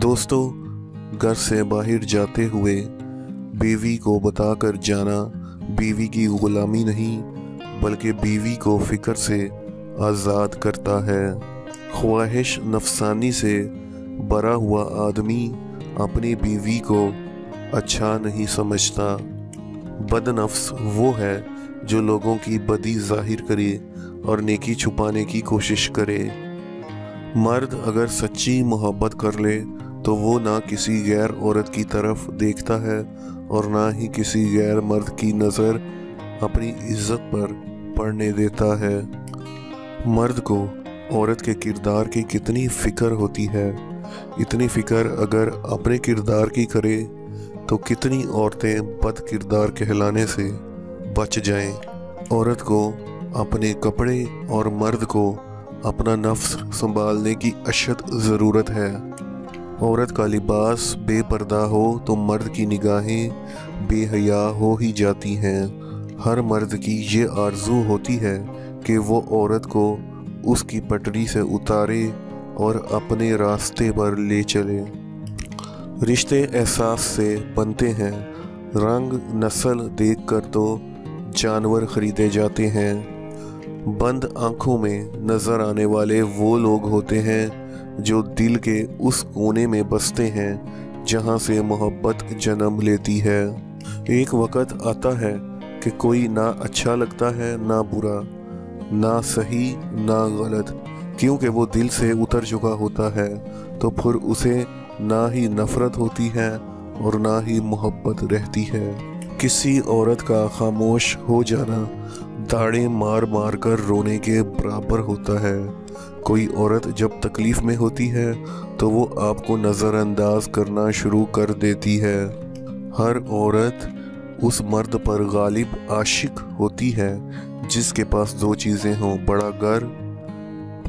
दोस्तों, घर से बाहर जाते हुए बीवी को बताकर जाना बीवी की गुलामी नहीं, बल्कि बीवी को फ़िक्र से आज़ाद करता है। ख्वाहिश नफसानी से भरा हुआ आदमी अपनी बीवी को अच्छा नहीं समझता। बदनफ्स वो है जो लोगों की बदी ज़ाहिर करे और नेकी छुपाने की कोशिश करे। मर्द अगर सच्ची मोहब्बत कर ले तो वो ना किसी गैर औरत की तरफ़ देखता है और ना ही किसी गैर मर्द की नज़र अपनी इज़्ज़त पर पड़ने देता है। मर्द को औरत के किरदार की कितनी फ़िक्र होती है। इतनी फ़िक्र अगर अपने किरदार की करे तो कितनी औरतें बद किरदार कहलाने से बच जाएँ। औरत को अपने कपड़े और मर्द को अपना नफ्स संभालने की अशद ज़रूरत है। औरत का लिबास बेपर्दा हो तो मर्द की निगाहें बेहया हो ही जाती हैं। हर मर्द की ये आरज़ू होती है कि वो औरत को उसकी पटरी से उतारे और अपने रास्ते पर ले चले। रिश्ते एहसास से बनते हैं। रंग नस्ल देख कर तो जानवर ख़रीदे जाते हैं। बंद आँखों में नज़र आने वाले वो लोग होते हैं जो दिल के उस कोने में बसते हैं, जहाँ से मोहब्बत जन्म लेती है। एक वक़्त आता है कि कोई ना अच्छा लगता है, ना बुरा, ना सही, ना गलत। क्योंकि वो दिल से उतर चुका होता है तो फिर उसे ना ही नफ़रत होती है और ना ही मोहब्बत रहती है। किसी औरत का खामोश हो जाना दाड़े मार मार कर रोने के बराबर होता है। कोई औरत जब तकलीफ़ में होती है तो वो आपको नज़रअंदाज करना शुरू कर देती है। हर औरत उस मर्द पर गालिब आशिक होती है, जिसके पास दो चीज़ें हों, बड़ा घर,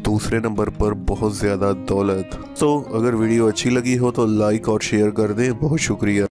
दूसरे नंबर पर बहुत ज़्यादा दौलत। तो अगर वीडियो अच्छी लगी हो तो लाइक और शेयर कर दें। बहुत शुक्रिया।